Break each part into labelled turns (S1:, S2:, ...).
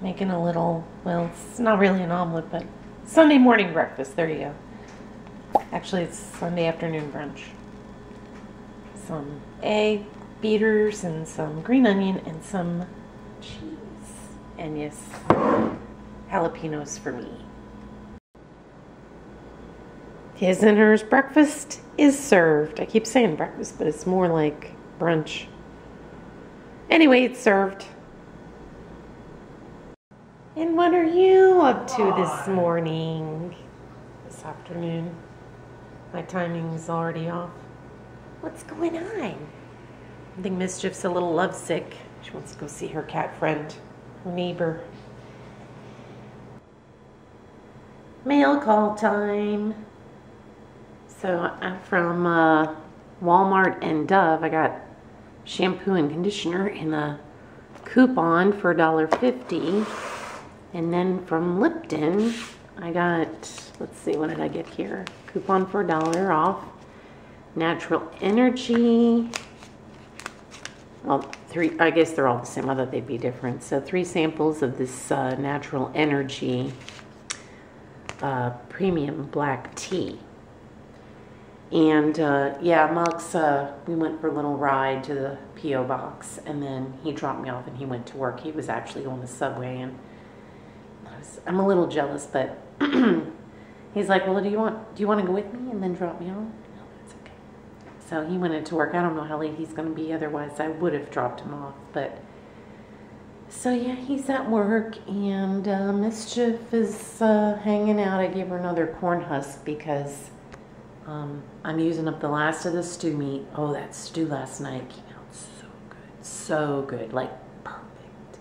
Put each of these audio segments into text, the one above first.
S1: making a little, well, it's not really an omelet, but Sunday morning breakfast. There you go. Actually, it's Sunday afternoon brunch. Some egg beaters and some green onion and some cheese. And yes, jalapenos for me. His and hers breakfast is served. I keep saying breakfast, but it's more like brunch. Anyway, it's served. And what are you up to this morning? This afternoon? My timing is already off. What's going on? I think Mischief's a little lovesick. She wants to go see her cat friend, her neighbor. Mail call time. So I'm from uh, Walmart and Dove. I got shampoo and conditioner in a coupon for $1.50. And then from Lipton, I got, let's see, what did I get here? Coupon for a dollar off. Natural Energy. Well, three, I guess they're all the same. I thought they'd be different. So three samples of this uh, Natural Energy uh, Premium Black Tea. And uh, yeah, Max, uh, we went for a little ride to the P.O. box and then he dropped me off and he went to work. He was actually on the subway and I'm a little jealous, but he's like, well, do you want, do you want to go with me and then drop me off? No, that's okay. So he went into work. I don't know how late he's going to be. Otherwise I would have dropped him off, but so yeah, he's at work and uh, Mischief is uh, hanging out. I gave her another corn husk because um, I'm using up the last of the stew meat. Oh, that stew last night came out so good. So good. Like, perfect.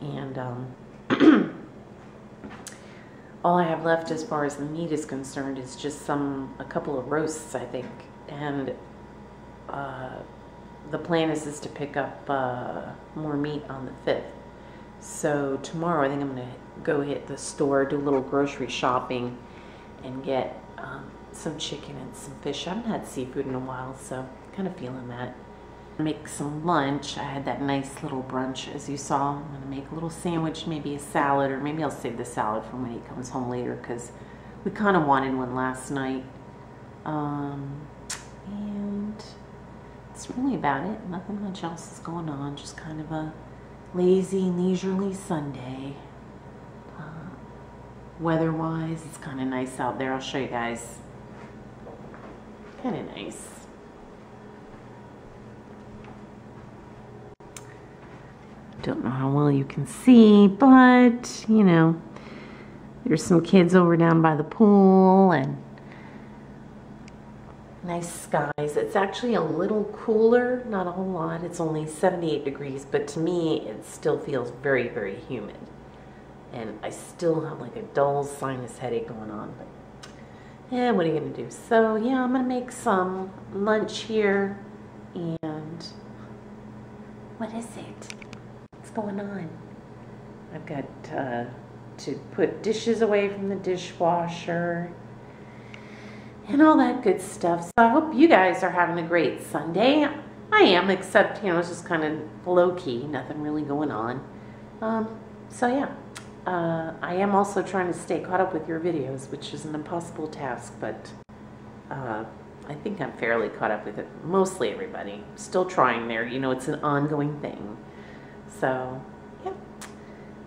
S1: And um, all I have left as far as the meat is concerned is just some, a couple of roasts, I think. And uh, the plan is, is to pick up uh, more meat on the 5th. So tomorrow I think I'm going to go hit the store, do a little grocery shopping, and get um, some chicken and some fish. I haven't had seafood in a while, so kind of feeling that. Make some lunch. I had that nice little brunch, as you saw. I'm gonna make a little sandwich, maybe a salad, or maybe I'll save the salad for when he comes home later, because we kind of wanted one last night. Um, and that's really about it. Nothing much else is going on. Just kind of a lazy, leisurely Sunday. Uh, Weather-wise, it's kind of nice out there. I'll show you guys kind of nice. Don't know how well you can see, but you know, there's some kids over down by the pool and nice skies. It's actually a little cooler, not a whole lot. It's only 78 degrees, but to me, it still feels very, very humid. And I still have like a dull sinus headache going on, but yeah, what are you going to do? So, yeah, I'm going to make some lunch here. And what is it? Going on? I've got uh, to put dishes away from the dishwasher and all that good stuff. So I hope you guys are having a great Sunday. I am, except, you know, it's just kind of low-key, nothing really going on. Um, so, yeah uh, I am also trying to stay caught up with your videos, which is an impossible task, but uh, I think I'm fairly caught up with it. Mostly everybody. Still trying there. You know, it's an ongoing thing. So, yeah.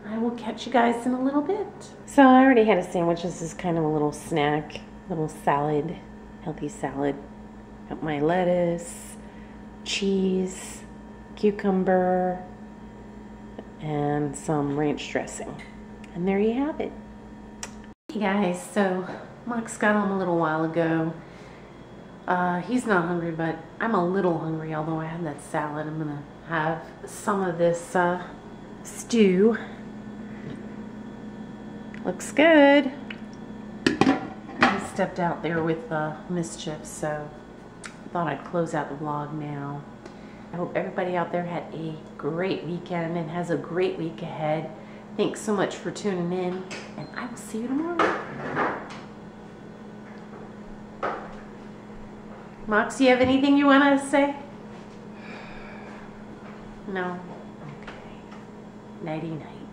S1: I will catch you guys in a little bit. So I already had a sandwich. This is kind of a little snack, little salad, healthy salad. Got my lettuce, cheese, cucumber, and some ranch dressing. And there you have it. Hey guys, so Max got home a little while ago. Uh, he's not hungry, but I'm a little hungry, although I had that salad. I'm gonna have some of this uh, stew. Looks good. I stepped out there with uh, Mischief, so I thought I'd close out the vlog now. I hope everybody out there had a great weekend and has a great week ahead. Thanks so much for tuning in, and I will see you tomorrow. Mox, do you have anything you want to say? No? Okay. Nighty night.